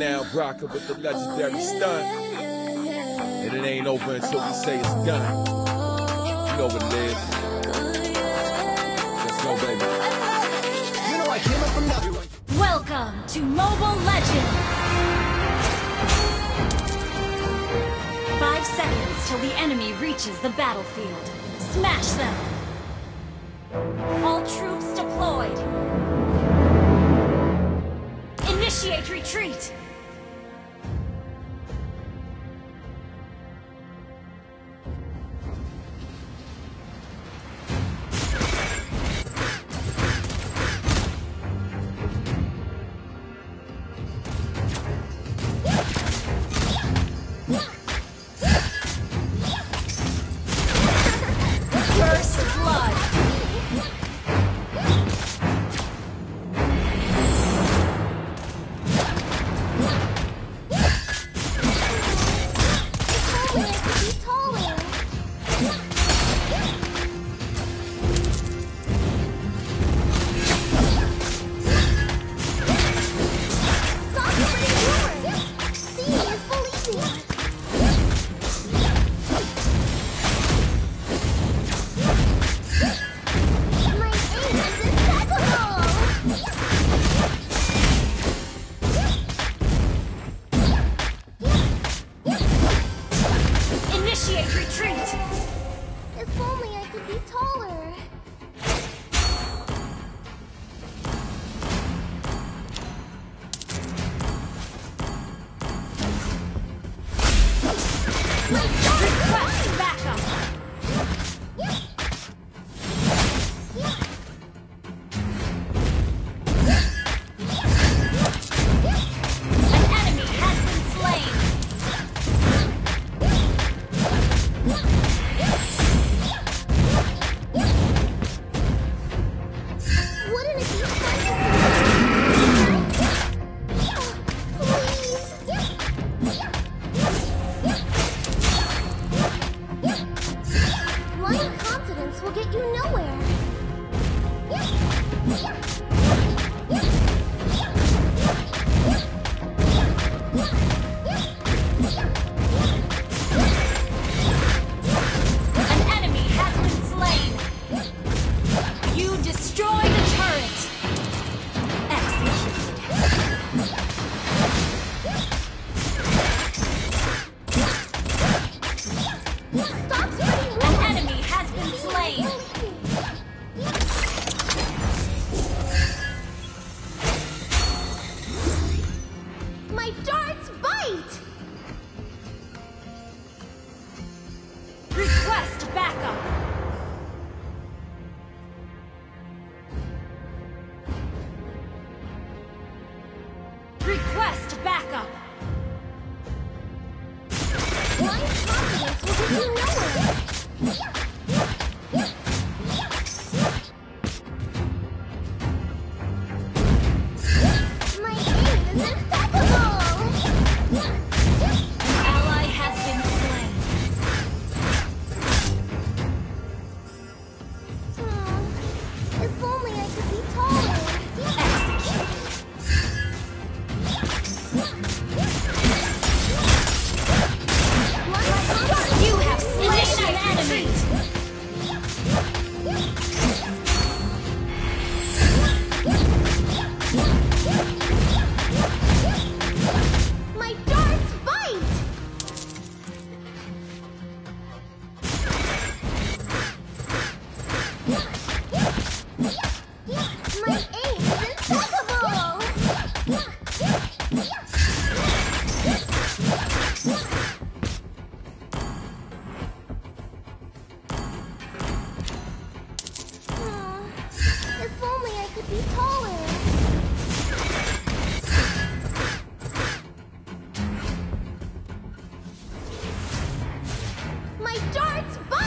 now rocking with the legendary oh, stunt. And it ain't over until we say it's done. You know what it is. Let's go, baby. You know I came up from nothing. Welcome to Mobile Legends! Five seconds till the enemy reaches the battlefield. Smash them! Initiate retreat! Request Request backup! Blind confidence will get you nowhere.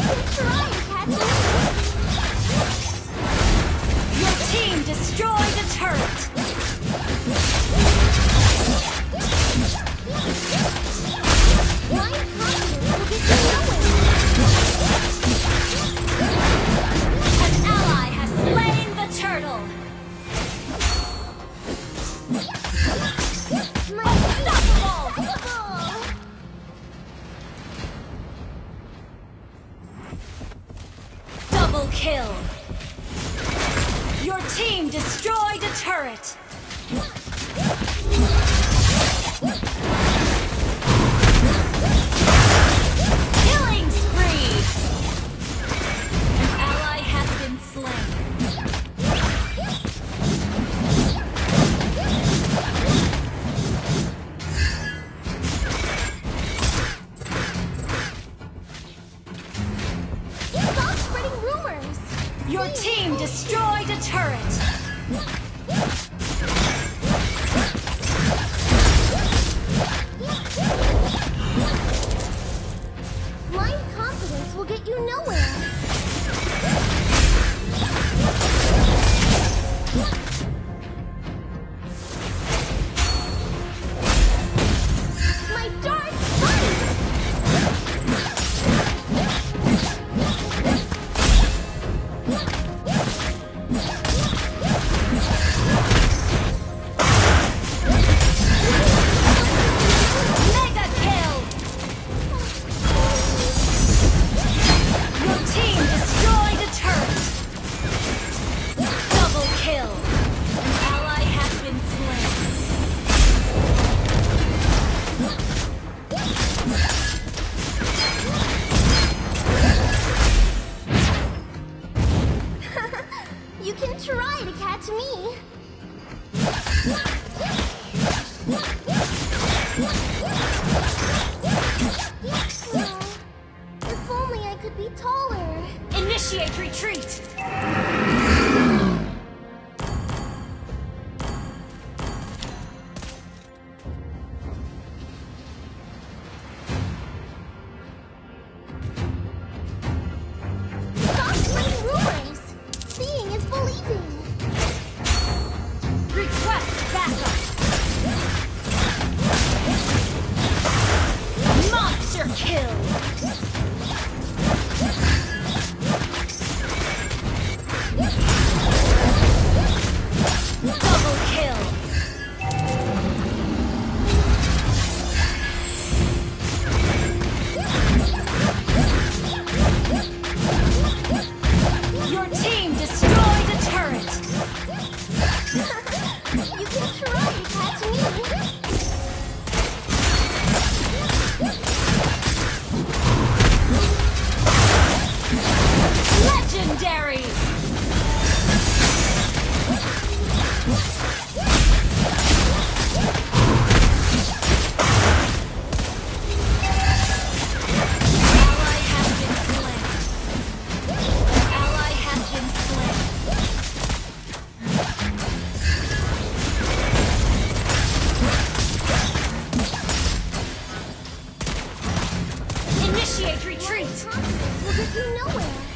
try kill. Your team destroyed a turret. Initiate retreat! We'll get you nowhere!